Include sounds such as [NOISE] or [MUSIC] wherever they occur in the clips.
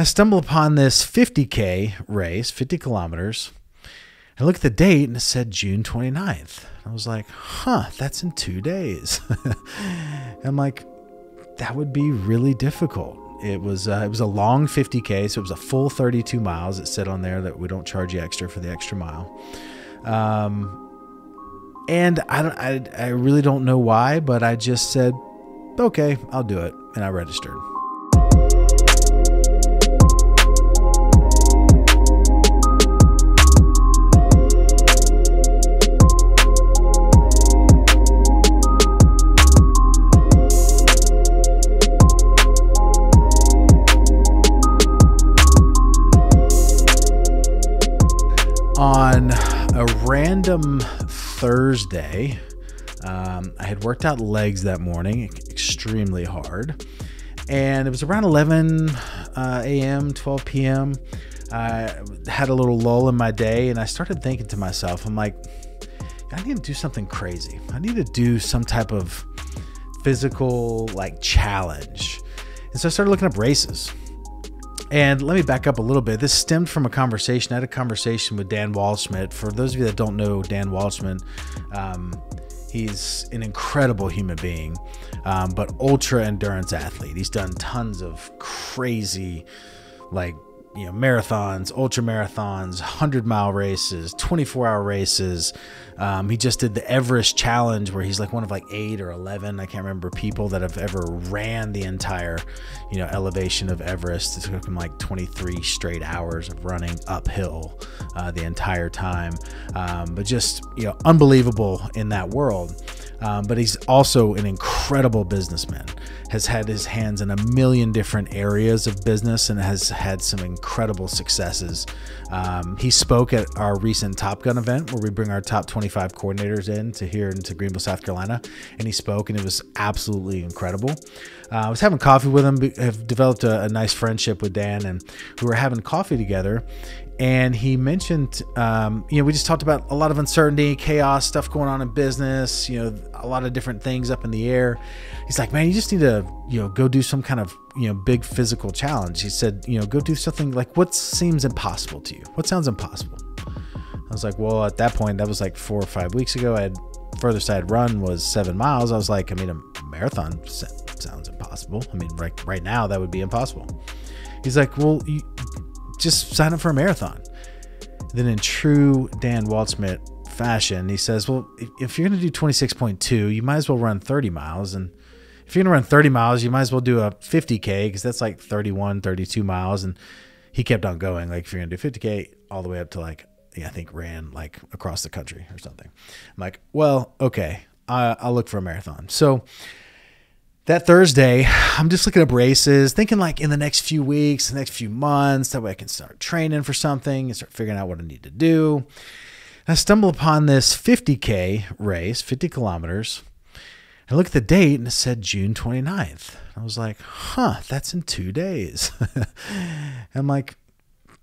I stumble upon this 50K race, 50 kilometers. I looked at the date and it said June 29th. I was like, huh, that's in two days. [LAUGHS] I'm like, that would be really difficult. It was uh, it was a long 50k, so it was a full 32 miles. It said on there that we don't charge you extra for the extra mile. Um, and I don't, I, I really don't know why, but I just said, okay, I'll do it, and I registered. On a random Thursday, um, I had worked out legs that morning extremely hard. And it was around 11 uh, a.m., 12 p.m. I had a little lull in my day, and I started thinking to myself, I'm like, I need to do something crazy. I need to do some type of physical like challenge. And so I started looking up races. And let me back up a little bit. This stemmed from a conversation. I had a conversation with Dan Waldschmidt. For those of you that don't know Dan Waldschmidt, um, he's an incredible human being, um, but ultra endurance athlete. He's done tons of crazy, like you know marathons ultra marathons 100 mile races 24 hour races. Um, he just did the everest challenge where he's like one of like eight or 11 i can't remember people that have ever ran the entire you know elevation of everest. It took him like 23 straight hours of running uphill uh, the entire time. Um, but just you know unbelievable in that world. Um, but he's also an incredible businessman has had his hands in a million different areas of business and has had some incredible successes. Um, he spoke at our recent Top Gun event where we bring our top 25 coordinators in to here into Greenville, South Carolina, and he spoke and it was absolutely incredible. Uh, I was having coffee with him, have developed a, a nice friendship with Dan, and we were having coffee together and he mentioned um, you know we just talked about a lot of uncertainty chaos stuff going on in business you know a lot of different things up in the air. He's like man you just need to you know go do some kind of you know big physical challenge. He said you know go do something like what seems impossible to you? What sounds impossible? I was like well at that point that was like four or five weeks ago. I had furthest i had run was seven miles. I was like i mean a marathon sounds impossible. I mean right right now that would be impossible. He's like well you, just sign up for a marathon. Then, in true Dan Waldschmidt fashion, he says, Well, if you're going to do 26.2, you might as well run 30 miles. And if you're going to run 30 miles, you might as well do a 50K because that's like 31, 32 miles. And he kept on going. Like, if you're going to do 50K, all the way up to like, yeah, I think ran like across the country or something. I'm like, Well, okay, I'll look for a marathon. So, that Thursday, I'm just looking up races, thinking like in the next few weeks, the next few months, that way I can start training for something and start figuring out what I need to do. And I stumble upon this 50K race, 50 kilometers. I look at the date and it said June 29th. I was like, huh, that's in two days. [LAUGHS] I'm like,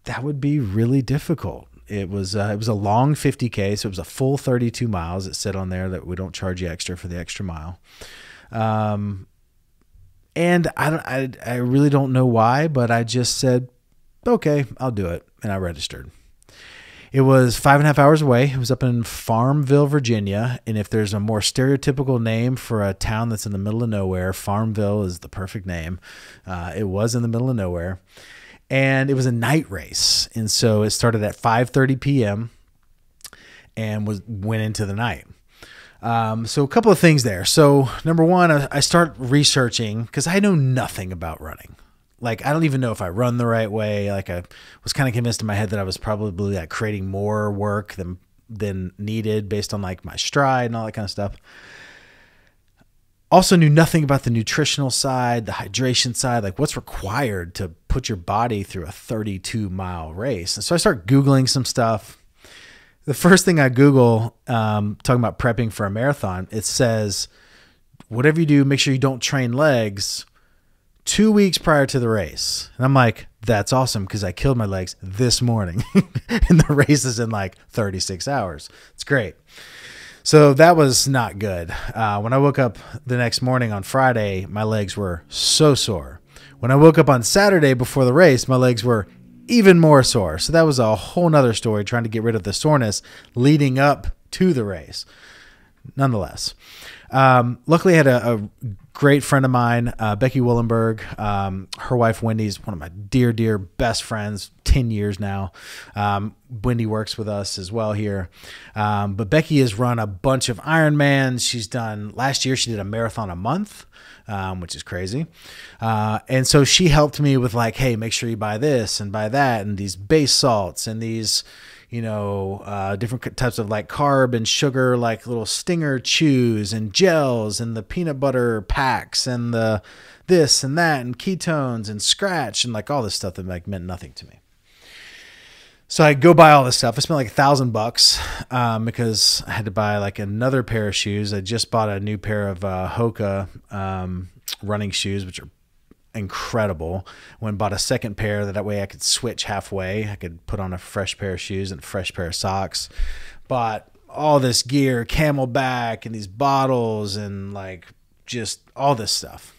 that would be really difficult. It was uh, it was a long 50k, so it was a full 32 miles. It said on there that we don't charge you extra for the extra mile. Um, and I don't, I, I really don't know why, but I just said, okay, I'll do it. And I registered. It was five and a half hours away. It was up in Farmville, Virginia. And if there's a more stereotypical name for a town that's in the middle of nowhere, Farmville is the perfect name. Uh, it was in the middle of nowhere, and it was a night race. And so it started at 5:30 p.m. and was went into the night. Um, so a couple of things there. So number one, I, start researching because I know nothing about running. Like I don't even know if I run the right way. Like I was kind of convinced in my head that I was probably like creating more work than than needed based on like my stride and all that kind of stuff. Also knew nothing about the nutritional side, the hydration side, like what's required to put your body through a 32 mile race. And so I start googling some stuff the first thing I Google, um, talking about prepping for a marathon, it says, whatever you do, make sure you don't train legs two weeks prior to the race. And I'm like, that's awesome because I killed my legs this morning [LAUGHS] and the race is in like 36 hours. It's great. So that was not good. Uh, when I woke up the next morning on Friday, my legs were so sore When I woke up on Saturday before the race, my legs were even more sore. So that was a whole nother story trying to get rid of the soreness leading up to the race. Nonetheless, um, luckily I had a, a, great friend of mine, uh, Becky Willenberg. Um, her wife Wendy's one of my dear, dear best friends. Ten years now. Um, Wendy works with us as well here. Um, but Becky has run a bunch of Ironmans. She's done last year. She did a marathon a month um, which is crazy. Uh, and so she helped me with like, hey, make sure you buy this and buy that, and these base salts and these, you know, uh, different types of like carb and sugar, like little stinger chews and gels and the peanut butter packs and the this and that and ketones and scratch and like all this stuff that like meant nothing to me. So I go buy all this stuff. I spent like a thousand bucks um, because I had to buy like another pair of shoes. I just bought a new pair of uh, Hoka um, running shoes, which are incredible. When bought a second pair, that way I could switch halfway. I could put on a fresh pair of shoes and a fresh pair of socks. Bought all this gear, CamelBak, and these bottles, and like just all this stuff.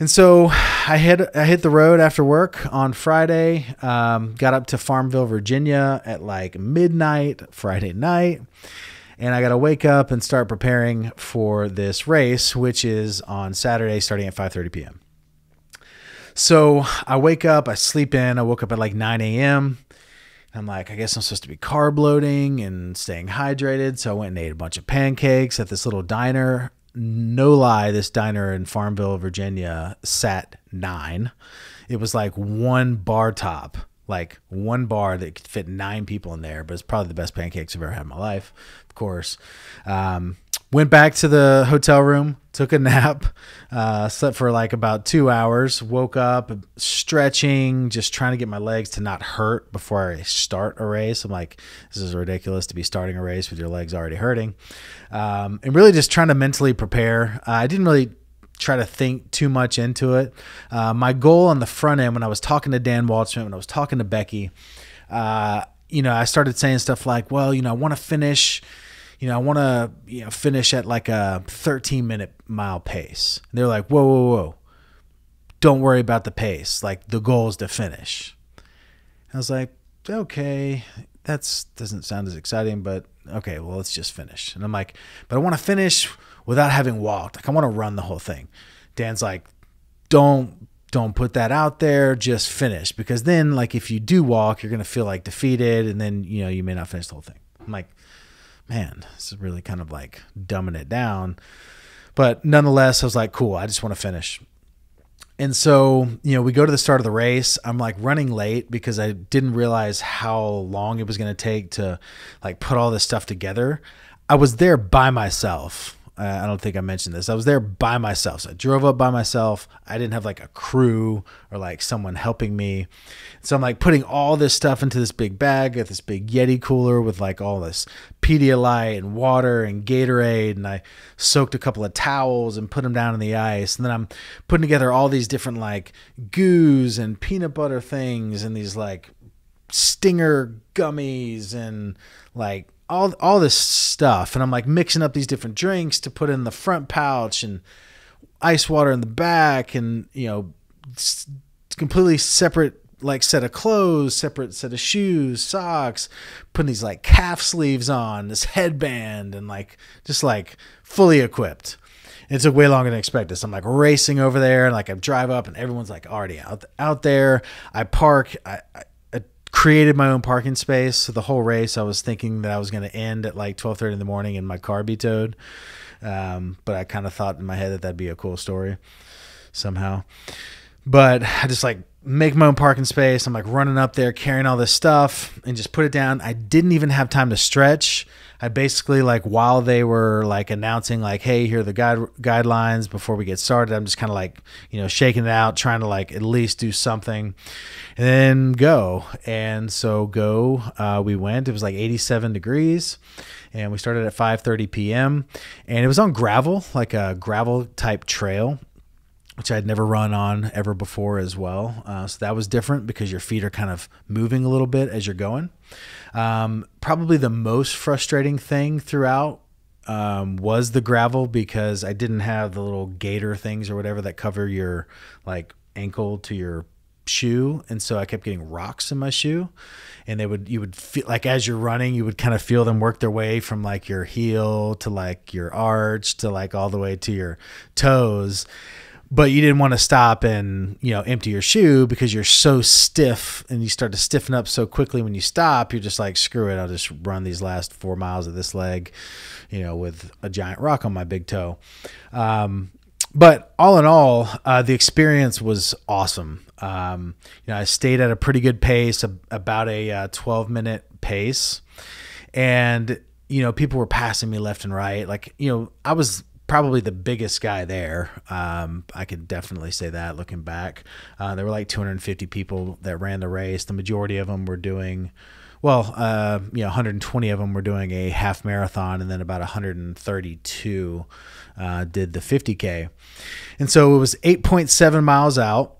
And so I hit I hit the road after work on Friday. Um, got up to Farmville, Virginia at like midnight Friday night, and I got to wake up and start preparing for this race, which is on Saturday, starting at 5:30 p.m. So I wake up, I sleep in. I woke up at like 9 a.m. I'm like, I guess I'm supposed to be carb loading and staying hydrated. So I went and ate a bunch of pancakes at this little diner no lie, this diner in Farmville, Virginia sat nine. It was like one bar top, like one bar that could fit nine people in there, but it's probably the best pancakes I've ever had in my life, of course. Um, went back to the hotel room, took a nap, [LAUGHS] uh, slept for like about two hours, woke up stretching, just trying to get my legs to not hurt before I start a race. I'm like, this is ridiculous to be starting a race with your legs already hurting. Um, and really just trying to mentally prepare. Uh, I didn't really try to think too much into it. Uh, my goal on the front end, when I was talking to Dan Waldschmidt, when I was talking to Becky, uh, you know, I started saying stuff like, well, you know, I want to finish – you know, I want to you know finish at like a 13 minute mile pace. And they're like, whoa, whoa, whoa, don't worry about the pace. Like the goal is to finish. I was like, okay, that's doesn't sound as exciting, but okay, well let's just finish. And I'm like, but I want to finish without having walked. Like I want to run the whole thing. Dan's like, don't don't put that out there just finish because then like if you do walk you're going to feel like defeated and then you know you may not finish the whole thing i'm like man, this is really kind of like dumbing it down. But nonetheless, I was like, cool, I just want to finish. And so, you know, we go to the start of the race. I'm like running late because I didn't realize how long it was going to take to like put all this stuff together. I was there by myself I don't think I mentioned this. I was there by myself. So I drove up by myself. I didn't have like a crew or like someone helping me. So I'm like putting all this stuff into this big bag, got this big Yeti cooler with like all this Pedialyte and water and Gatorade. And I soaked a couple of towels and put them down in the ice. And then I'm putting together all these different like goos and peanut butter things and these like stinger gummies and like all all this stuff and I'm like mixing up these different drinks to put in the front pouch and ice water in the back and you know completely separate like set of clothes, separate set of shoes, socks, putting these like calf sleeves on, this headband and like just like fully equipped. It took way longer than expected. So I'm like racing over there and like I drive up and everyone's like already out out there. I park. I, I created my own parking space. So the whole race, I was thinking that I was going to end at like 12:30 in the morning and my car be towed. Um, but I kind of thought in my head that that'd be a cool story somehow. But I just like make my own parking space. I'm like running up there, carrying all this stuff, and just put it down. I didn't even have time to stretch. I basically like while they were like announcing like, hey, here are the guide guidelines before we get started. I'm just kind of like you know shaking it out, trying to like at least do something, and then go. And so go. Uh, we went. It was like 87 degrees, and we started at 5:30 p.m. and it was on gravel, like a gravel type trail which I'd never run on ever before as well. Uh, so that was different because your feet are kind of moving a little bit as you're going. Um, probably the most frustrating thing throughout um, was the gravel because I didn't have the little gator things or whatever that cover your like ankle to your shoe and so i kept getting rocks in my shoe and they would you would feel like as you're running you would kind of feel them work their way from like your heel to like your arch to like all the way to your toes but you didn't want to stop and you know empty your shoe because you're so stiff and you start to stiffen up so quickly when you stop you're just like screw it i'll just run these last four miles of this leg you know with a giant rock on my big toe. Um, but all in all uh, the experience was awesome. Um, you know i stayed at a pretty good pace about a uh, 12 minute pace. And you know people were passing me left and right. Like you know i was probably the biggest guy there. Um, I could definitely say that looking back. Uh, there were like 250 people that ran the race. The majority of them were doing, well, uh, you know, 120 of them were doing a half marathon, and then about 132 uh, did the 50K. And so it was 8.7 miles out.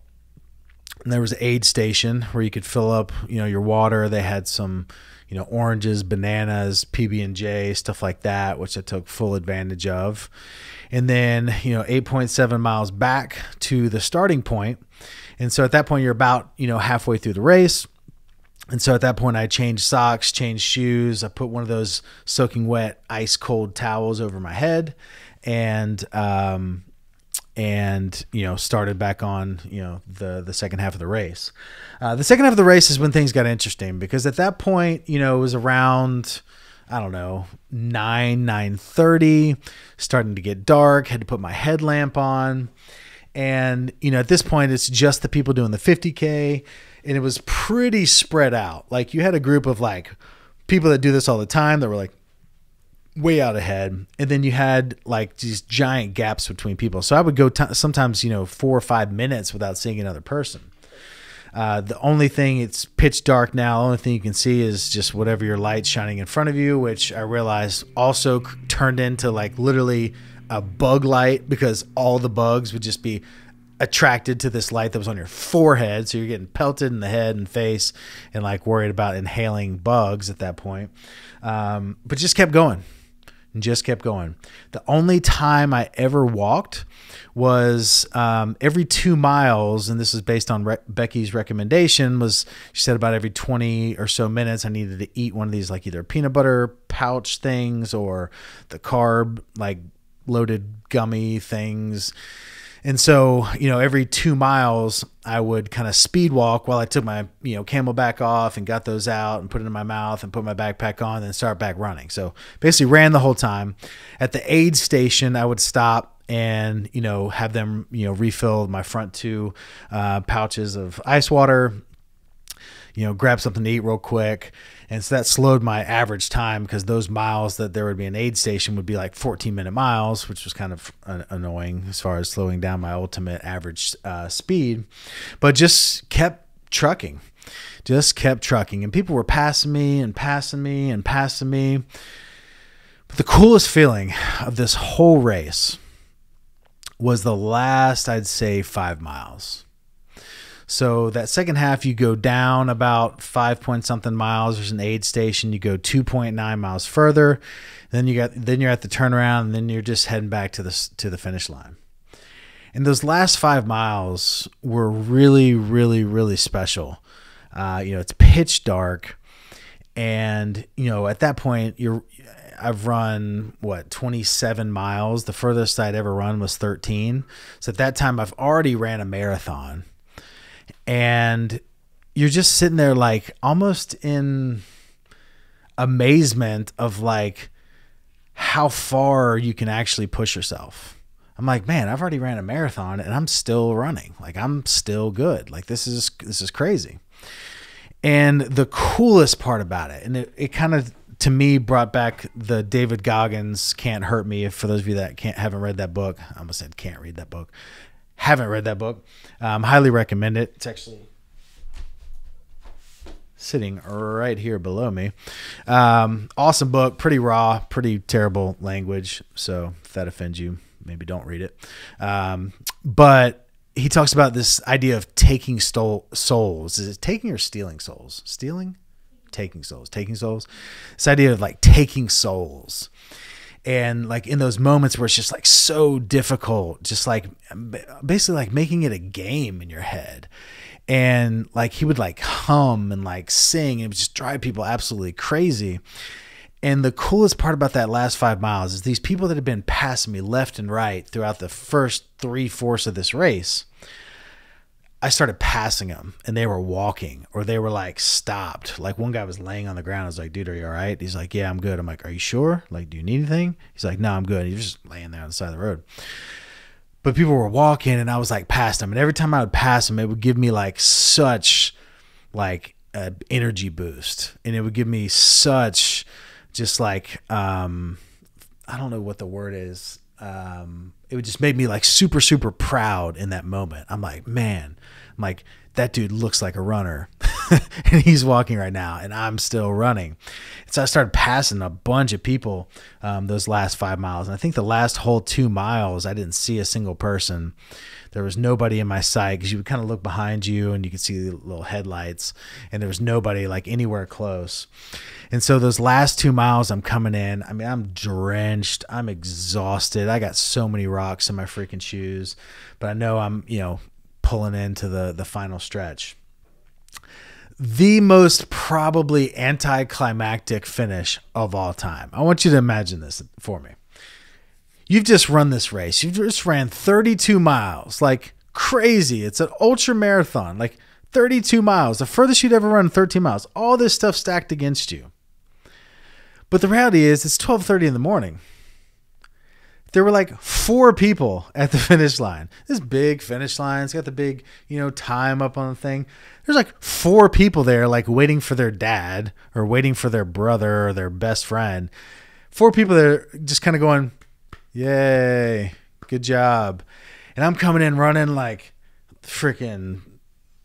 And there was an aid station where you could fill up, you know, your water. They had some you know oranges bananas pb&j stuff like that which i took full advantage of. And then you know 8.7 miles back to the starting point. And so at that point you're about you know halfway through the race. And so at that point i changed socks changed shoes. I put one of those soaking wet ice cold towels over my head. And um, and you know started back on you know the the second half of the race. Uh, the second half of the race is when things got interesting because at that point you know it was around I don't know nine nine thirty, starting to get dark. Had to put my headlamp on, and you know at this point it's just the people doing the fifty k, and it was pretty spread out. Like you had a group of like people that do this all the time that were like way out ahead. And then you had like these giant gaps between people. So i would go sometimes you know four or five minutes without seeing another person. Uh, the only thing it's pitch dark now. The only thing you can see is just whatever your light shining in front of you which i realized also turned into like literally a bug light because all the bugs would just be attracted to this light that was on your forehead. So you're getting pelted in the head and face and like worried about inhaling bugs at that point. Um, but just kept going and just kept going. The only time I ever walked was um, every two miles, and this is based on Re- Becky's recommendation. Was she said about every twenty or so minutes, I needed to eat one of these like either peanut butter pouch things or the carb like loaded gummy things. And so, you know, every two miles, I would kind of speed walk while I took my, you know, CamelBak off and got those out and put it in my mouth and put my backpack on and start back running. So basically ran the whole time. At the aid station, I would stop and, you know, have them, you know, refill my front two uh, pouches of ice water, you know, grab something to eat real quick and so that slowed my average time because those miles that there would be an aid station would be like 14 minute miles, which was kind of annoying as far as slowing down my ultimate average uh, speed. But just kept trucking, just kept trucking. And people were passing me and passing me and passing me. But the coolest feeling of this whole race was the last, I'd say, five miles so that second half, you go down about five point something miles. There's an aid station. You go 2.9 miles further. Then you got then you're at the turnaround, and then you're just heading back to the to the finish line. And those last five miles were really, really, really special. Uh, you know, it's pitch dark, and you know at that point you're I've run what 27 miles. The furthest I'd ever run was 13. So at that time, I've already ran a marathon and you're just sitting there like almost in amazement of like how far you can actually push yourself. I'm like, man, I've already ran a marathon and I'm still running. Like I'm still good. Like this is this is crazy. And the coolest part about it, and it, it kind of to me brought back the David Goggins Can't Hurt Me. For those of you that can't haven't read that book, I almost said can't read that book haven't read that book, um, highly recommend it. It's actually sitting right here below me. Um, awesome book, pretty raw, pretty terrible language. So if that offends you, maybe don't read it. Um, but he talks about this idea of taking stole souls. Is it taking or stealing souls? Stealing, taking souls, taking souls. This idea of like taking souls and like in those moments where it's just like so difficult just like basically like making it a game in your head. And like he would like hum and like sing and it would just drive people absolutely crazy. And the coolest part about that last five miles is these people that have been passing me left and right throughout the first three fourths of this race I started passing them and they were walking or they were like stopped. Like one guy was laying on the ground. I was like, dude, are you all right? He's like, yeah, I'm good. I'm like, are you sure? Like, do you need anything? He's like, no, I'm good. He's just laying there on the side of the road. But people were walking and I was like past them. And every time I would pass them, it would give me like such like a energy boost. And it would give me such just like, um, I don't know what the word is. Um, it would just make me like super, super proud in that moment. I'm like, man, I'm like, that dude looks like a runner [LAUGHS] and he's walking right now and I'm still running. So I started passing a bunch of people um, those last five miles. And I think the last whole two miles, I didn't see a single person. There was nobody in my sight because you would kind of look behind you and you could see the little headlights and there was nobody like anywhere close. And so those last two miles, I'm coming in. I mean, I'm drenched. I'm exhausted. I got so many rocks in my freaking shoes, but I know I'm, you know, pulling into the the final stretch. The most probably anticlimactic finish of all time. I want you to imagine this for me. You've just run this race. You've just ran 32 miles, like crazy. It's an ultra marathon, like 32 miles, the furthest you'd ever run 13 miles. All this stuff stacked against you. But the reality is it's 12:30 in the morning there were like four people at the [LAUGHS] finish line. This big finish line. It's got the big, you know, time up on the thing. There's like four people there, like waiting for their dad or waiting for their brother or their best friend. Four people there just kind of going, Yay, good job. And I'm coming in running like freaking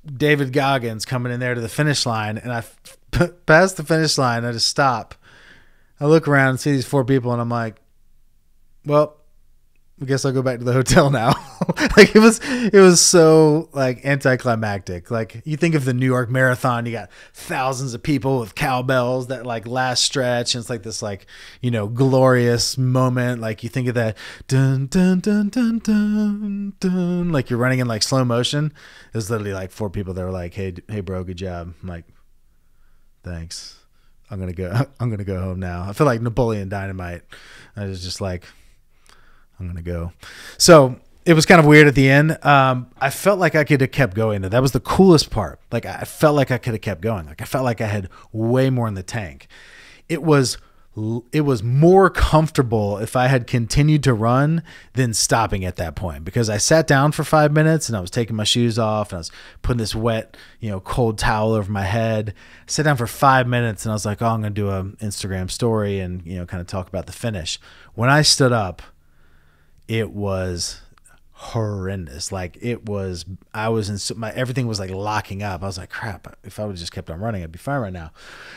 David Goggins coming in there to the finish line. And I [LAUGHS] pass the finish line. I just stop. I look around and see these four people, and I'm like, well, I guess I'll go back to the hotel [LAUGHS] now. like it was, it was so like anticlimactic. Like you think of the New York Marathon, you got thousands of people with cowbells that like last stretch, and it's like this like you know glorious moment. Like you think of that dun dun dun dun dun dun, like you're running in like slow motion. It was literally like four people that were like, "Hey, hey, bro, good job." I'm like, thanks. I'm gonna go. [LAUGHS] I'm gonna go home now. I feel like Napoleon Dynamite. I was just like I'm gonna go. So it was kind of weird at the end. Um, I felt like I could have kept going. That was the coolest part. Like I felt like I could have kept going. Like I felt like I had way more in the tank. It was it was more comfortable if I had continued to run than stopping at that point because I sat down for five minutes and I was taking my shoes off and I was putting this wet, you know, cold towel over my head. I sat down for five minutes and I was like, oh, I'm going to do an Instagram story and, you know, kind of talk about the finish. When I stood up, it was horrendous. Like it was, I was in my everything was like locking up. I was like, crap. If I would just kept on running, I'd be fine right now.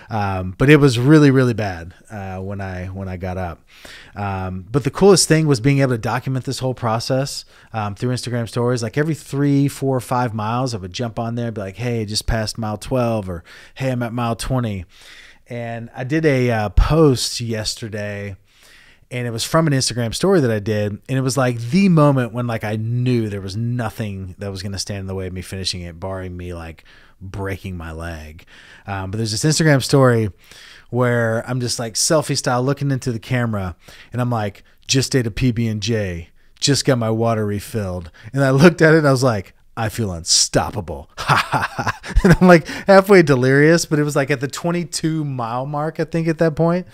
Um, but it was really, really bad uh, when I when I got up. Um, but the coolest thing was being able to document this whole process um, through Instagram stories. Like every three, four, five miles, I would jump on there, and be like, hey, just passed mile twelve, or hey, I'm at mile twenty. And I did a uh, post yesterday and it was from an Instagram story that I did, and it was like the moment when like I knew there was nothing that was going to stand in the way of me finishing it, barring me like breaking my leg. Um, but there's this Instagram story where I'm just like selfie style looking into the camera, and I'm like, just ate a PB and J, just got my water refilled, and I looked at it, and I was like, I feel unstoppable. [LAUGHS] and I'm like halfway delirious, but it was like at the 22 mile mark, I think, at that point.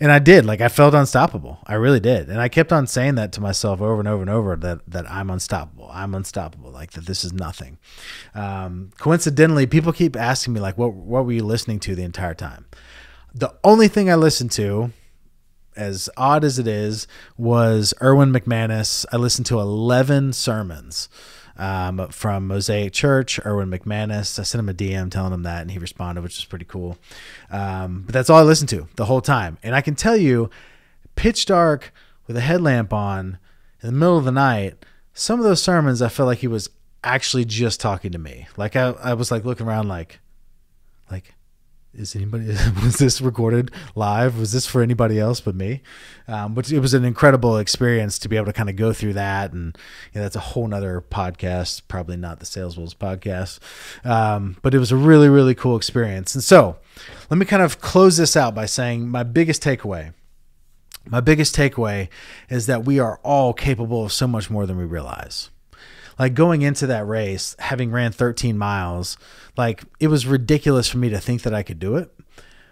And I did. Like I felt unstoppable. I really did. And I kept on saying that to myself over and over and over that that I'm unstoppable. I'm unstoppable. Like that this is nothing. Um, coincidentally, people keep asking me like what what were you listening to the entire time? The only thing I listened to as odd as it is, was Erwin McManus. I listened to 11 sermons um, from Mosaic Church, Erwin McManus. I sent him a DM telling him that, and he responded, which was pretty cool. Um, but that's all I listened to the whole time. And I can tell you, pitch dark with a headlamp on in the middle of the night, some of those sermons, I felt like he was actually just talking to me. Like I, I was like looking around, like, like, is anybody [LAUGHS] was this recorded live? Was this for anybody else but me? Um, but it was an incredible experience to be able to kind of go through that and you know, that's a whole nother podcast probably not the sales wolves podcast. Um, but it was a really really cool experience. And so let me kind of close this out by saying my biggest takeaway my biggest takeaway is that we are all capable of so much more than we realize. Like going into that race, having ran 13 miles, like it was ridiculous for me to think that I could do it.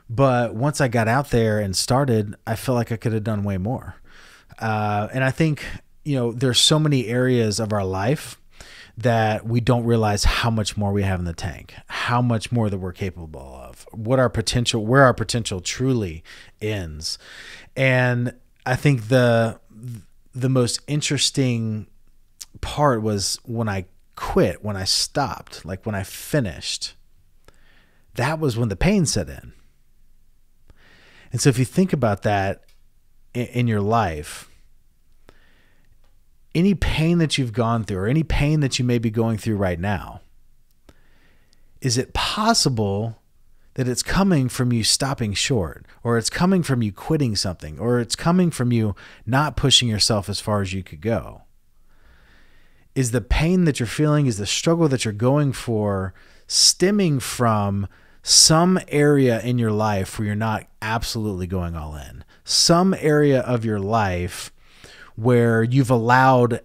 But once I got out there and started, I felt like I could have done way more. Uh, and I think, you know, there's so many areas of our life that we don't realize how much more we have in the tank, how much more that we're capable of, what our potential, where our potential truly ends. And I think the the most interesting part was when I quit, when I stopped, like when I finished. That was when the pain set in. And so if you think about that in, in your life, any pain that you've gone through or any pain that you may be going through right now, is it possible that it's coming from you stopping short, or it's coming from you quitting something, or it's coming from you not pushing yourself as far as you could go? Is the pain that you're feeling, is the struggle that you're going for stemming from some area in your life where you're not absolutely going all in? Some area of your life where you've allowed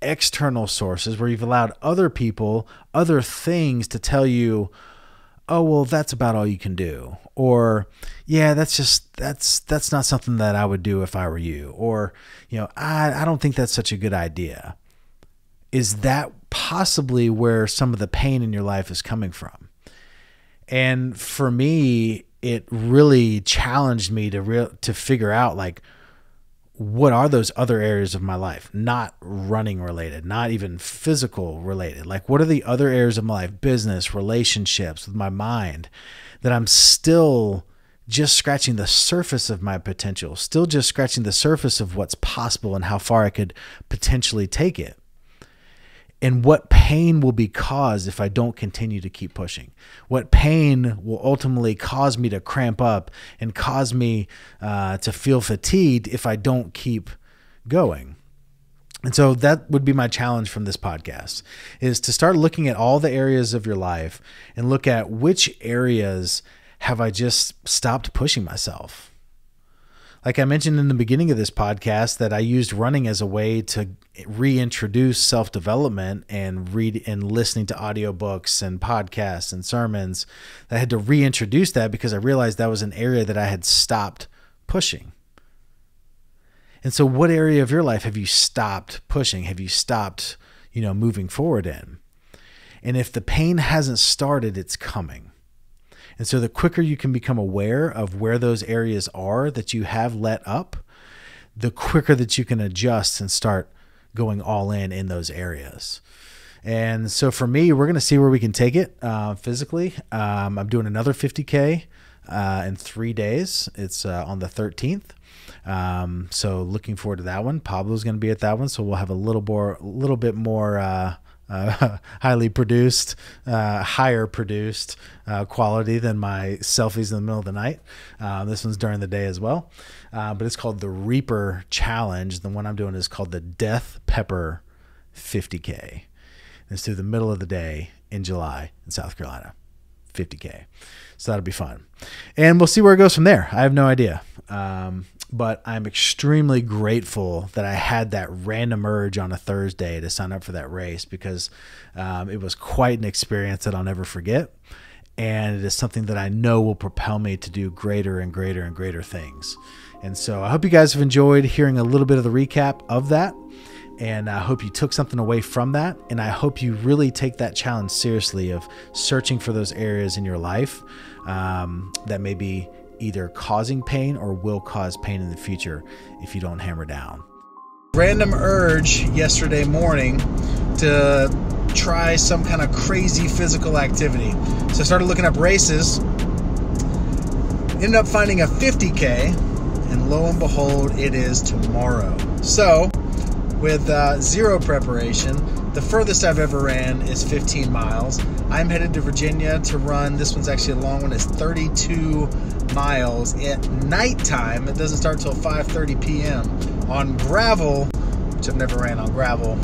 external sources, where you've allowed other people, other things to tell you, oh well that's about all you can do. Or yeah that's just that's that's not something that i would do if i were you. Or you know i, I don't think that's such a good idea is that possibly where some of the pain in your life is coming from? And for me, it really challenged me to real to figure out like what are those other areas of my life? Not running related not even physical related. Like what are the other areas of my life? Business relationships with my mind that i'm still just scratching the surface of my potential still just scratching the surface of what's possible and how far i could potentially take it and what pain will be caused if I don't continue to keep pushing. What pain will ultimately cause me to cramp up and cause me uh, to feel fatigued if I don't keep going. And so that would be my challenge from this podcast is to start looking at all the areas of your life and look at which areas have I just stopped pushing myself like I mentioned in the beginning of this podcast, that I used running as a way to reintroduce self development and read and listening to audiobooks and podcasts and sermons. I had to reintroduce that because I realized that was an area that I had stopped pushing. And so, what area of your life have you stopped pushing? Have you stopped, you know, moving forward in? And if the pain hasn't started, it's coming. And so the quicker you can become aware of where those areas are that you have let up, the quicker that you can adjust and start going all in in those areas. And so for me, we're going to see where we can take it uh, physically. Um, I'm doing another 50K uh, in three days. It's uh, on the 13th. Um, so looking forward to that one. Pablo's going to be at that one, so we'll have a little more, a little bit more uh, [LAUGHS] highly produced, uh, higher produced uh, quality than my selfies in the middle of the night. Uh, this one's during the day as well, uh, but it's called the Reaper Challenge. The one I'm doing is called the Death Pepper 50K. It's through the middle of the day in July in South Carolina. 50K. So that'll be fun. And we'll see where it goes from there. I have no idea. Um, but I'm extremely grateful that I had that random urge on a Thursday to sign up for that race because um, it was quite an experience that I'll never forget. And it is something that I know will propel me to do greater and greater and greater things. And so I hope you guys have enjoyed hearing a little bit of the recap of that. And I hope you took something away from that. And I hope you really take that challenge seriously of searching for those areas in your life um, that may be either causing pain or will cause pain in the future if you don't hammer down. Random urge yesterday morning to try some kind of crazy physical activity. So I started looking up races, ended up finding a 50K, and lo and behold, it is tomorrow. So, with uh, zero preparation, the furthest I've ever ran is 15 miles. I'm headed to Virginia to run. This one's actually a long one. It's 32 miles at nighttime. It doesn't start till 5:30 p.m. on gravel, which I've never ran on gravel.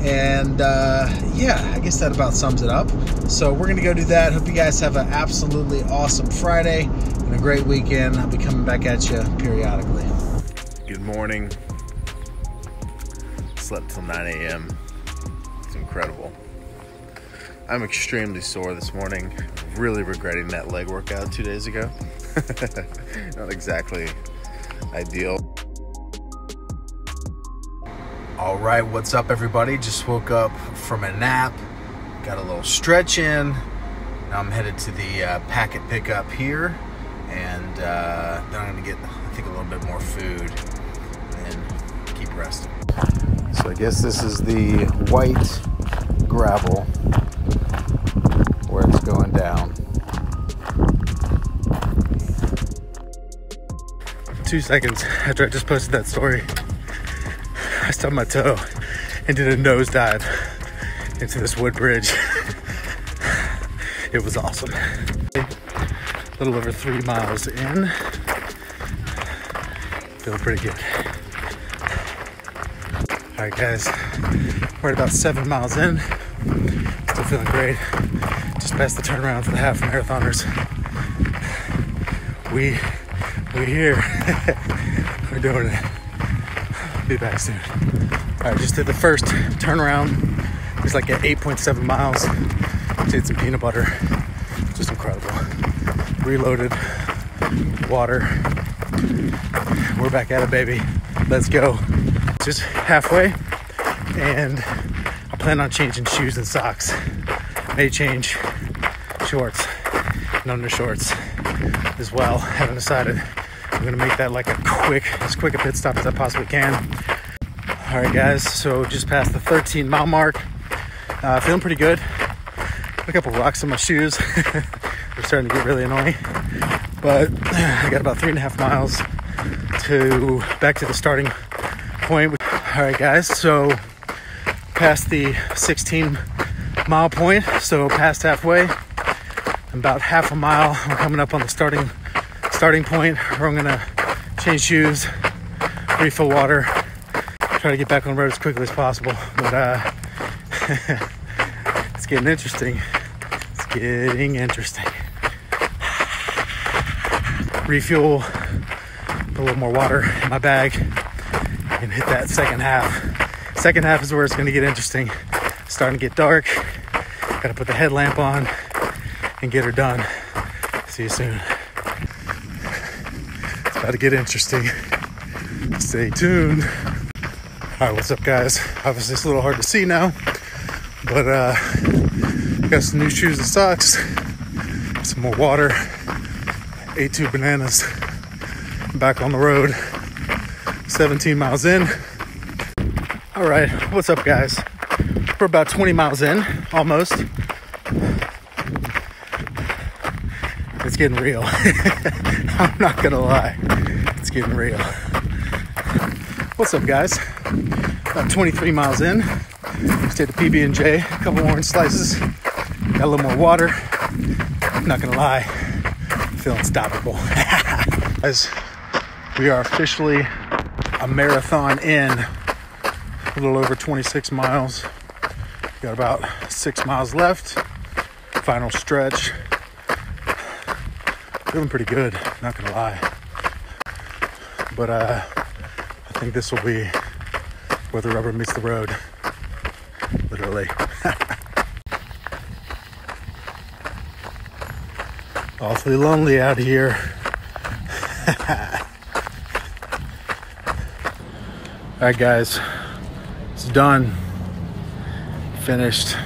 And uh, yeah, I guess that about sums it up. So we're gonna go do that. Hope you guys have an absolutely awesome Friday and a great weekend. I'll be coming back at you periodically. Good morning. Slept till 9 a.m. It's incredible. I'm extremely sore this morning. Really regretting that leg workout two days ago. [LAUGHS] Not exactly ideal. All right, what's up, everybody? Just woke up from a nap, got a little stretch in. Now I'm headed to the uh, packet pickup here, and uh, then I'm gonna get, I think, a little bit more food and keep resting. So I guess this is the white gravel Two seconds after I just posted that story, I stubbed my toe and did a nosedive into this wood bridge. [LAUGHS] it was awesome. A little over three miles in. Feeling pretty good. All right, guys, we're at about seven miles in. Still feeling great. Just past the turnaround for the half marathoners. We, we here. [LAUGHS] we're doing it. Be back soon. All right, just did the first turnaround. It's like at 8.7 miles. Did some peanut butter. Just incredible. Reloaded. Water. We're back at it, baby. Let's go. Just halfway, and I plan on changing shoes and socks. May change shorts and undershorts as well. Haven't decided. I'm gonna make that like a quick, as quick a pit stop as I possibly can. All right, guys. So just past the 13 mile mark. Uh, feeling pretty good. A couple rocks in my shoes. [LAUGHS] They're starting to get really annoying. But [CLEARS THROAT] I got about three and a half miles to back to the starting point. All right, guys. So past the 16 mile point. So past halfway. About half a mile. I'm coming up on the starting starting point where I'm gonna change shoes, refill water, try to get back on the road as quickly as possible. But uh, [LAUGHS] it's getting interesting. It's getting interesting. Refuel, put a little more water in my bag, and hit that second half. Second half is where it's gonna get interesting. Starting to get dark. Gotta put the headlamp on and get her done. See you soon. About to get interesting. Stay tuned. All right, what's up, guys? Obviously, it's a little hard to see now, but uh, got some new shoes and socks, some more water, ate two bananas, back on the road, 17 miles in. All right, what's up, guys? We're about 20 miles in, almost. It's getting real. [LAUGHS] I'm not gonna lie, getting real. What's up, guys? About 23 miles in. Just Stayed at PB and J. A couple orange slices. Got a little more water. I'm not gonna lie, feel unstoppable. Guys, [LAUGHS] we are officially a marathon in. A little over 26 miles. Got about six miles left. Final stretch. Feeling pretty good, not gonna lie. But uh, I think this will be where the rubber meets the road. Literally. [LAUGHS] Awfully lonely out here. [LAUGHS] All right, guys, it's done. Finished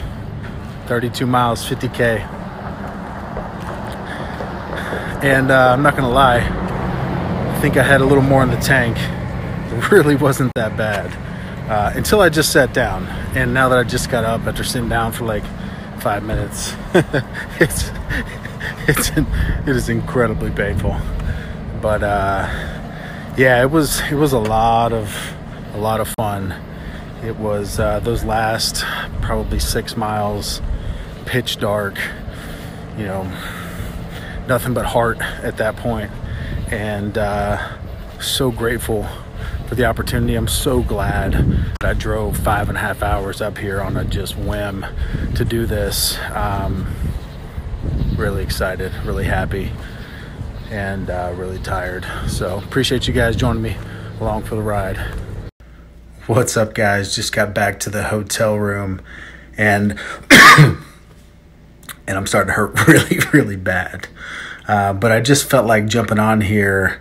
32 miles, 50k. And uh, I'm not gonna lie, think I had a little more in the tank. It really wasn't that bad uh, until I just sat down. And now that I just got up after sitting down for like five minutes, [LAUGHS] it's it's it is incredibly painful. But uh, yeah, it was it was a lot of a lot of fun. It was uh, those last probably six miles pitch dark, you know, nothing but heart at that point. And uh, so grateful for the opportunity. I'm so glad that I drove five and a half hours up here on a just whim to do this. Um, really excited, really happy, and uh, really tired. So appreciate you guys joining me along for the ride. What's up, guys? Just got back to the hotel room, and [COUGHS] and I'm starting to hurt [LAUGHS] really, really bad. Uh, but I just felt like jumping on here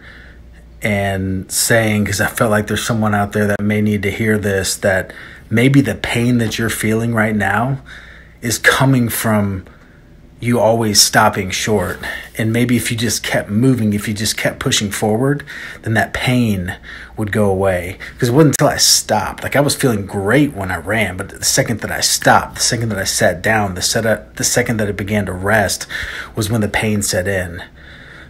and saying because I felt like there's someone out there that may need to hear this that maybe the pain that you're feeling right now is coming from you always stopping short. And maybe if you just kept moving, if you just kept pushing forward, then that pain would go away. Because it wasn't until I stopped. Like I was feeling great when I ran, but the second that I stopped, the second that I sat down, the set up, the second that it began to rest was when the pain set in.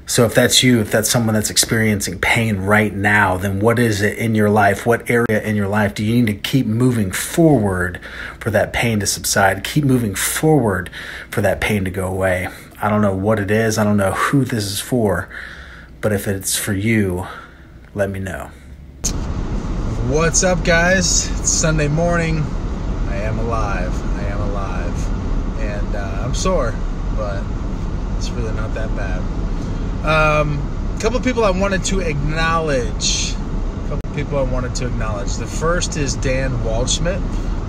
So if that's you, if that's someone that's experiencing pain right now, then what is it in your life? What area in your life do you need to keep moving forward for that pain to subside? Keep moving forward for that pain to go away. I don't know what it is. I don't know who this is for, but if it's for you, let me know. What's up, guys? It's Sunday morning. I am alive. I am alive. And uh, I'm sore, but it's really not that bad. Um, a couple of people I wanted to acknowledge. A couple people I wanted to acknowledge. The first is Dan Waldschmidt.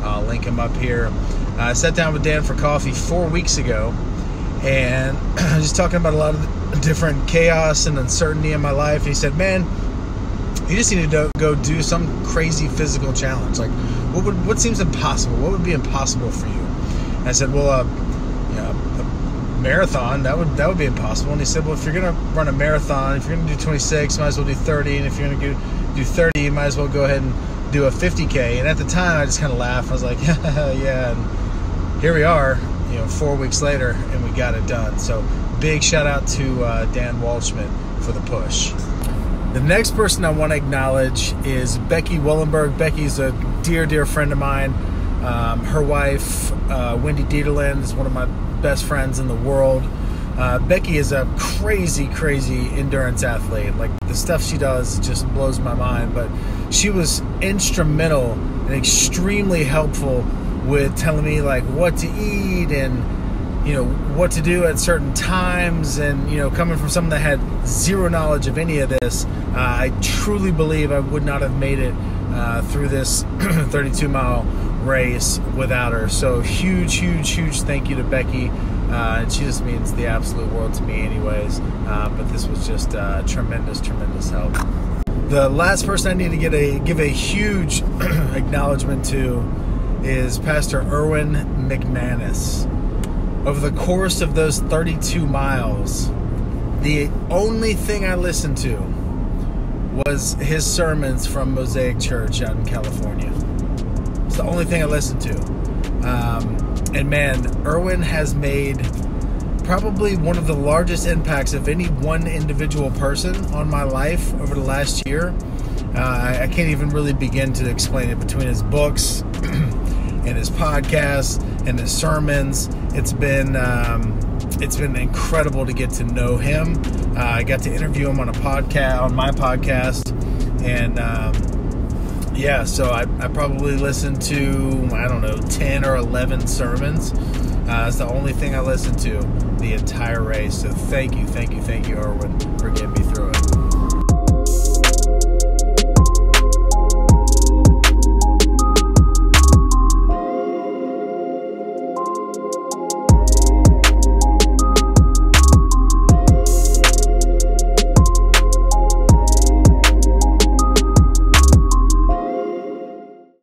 I'll link him up here. I sat down with Dan for coffee four weeks ago, and [CLEARS THROAT] I was just talking about a lot of different chaos and uncertainty in my life. He said, "Man, you just need to go do some crazy physical challenge. Like, what would what seems impossible? What would be impossible for you?" And I said, "Well, uh, you know, marathon, that would that would be impossible. And he said, well, if you're gonna run a marathon, if you're gonna do 26, you might as well do 30, and if you're gonna do 30, you might as well go ahead and do a 50k. And at the time, I just kind of laughed. I was like, [LAUGHS] yeah. And here we are, you know, four weeks later, and we got it done. So big shout out to uh, Dan Waldschmidt for the push. The next person I want to acknowledge is Becky Willenberg. Becky's a dear, dear friend of mine. Um, her wife, uh, Wendy Dieterland, is one of my best friends in the world. Uh, Becky is a crazy, crazy endurance athlete. Like the stuff she does just blows my mind. But she was instrumental and extremely helpful with telling me like what to eat and you know what to do at certain times and you know coming from someone that had zero knowledge of any of this uh, i truly believe i would not have made it uh, through this [CLEARS THROAT] 32 mile race without her. So huge, huge, huge thank you to Becky. Uh, and she just means the absolute world to me, anyways. Uh, but this was just uh, tremendous, tremendous help. The last person I need to get a give a huge [CLEARS THROAT] acknowledgement to is Pastor Erwin McManus. Over the course of those 32 miles, the only thing I listened to was his sermons from Mosaic Church out in California the only thing I listen to. Um, and man, Erwin has made probably one of the largest impacts of any one individual person on my life over the last year. Uh, I, I, can't even really begin to explain it between his books [CLEARS THROAT] and his podcasts and his sermons. It's been um, it's been incredible to get to know him. Uh, I got to interview him on a podcast on my podcast, and um, yeah, so I, I probably listened to, I don't know, 10 or 11 sermons. Uh, it's the only thing I listened to the entire race. So thank you, thank you, thank you, Erwin, for getting me through it.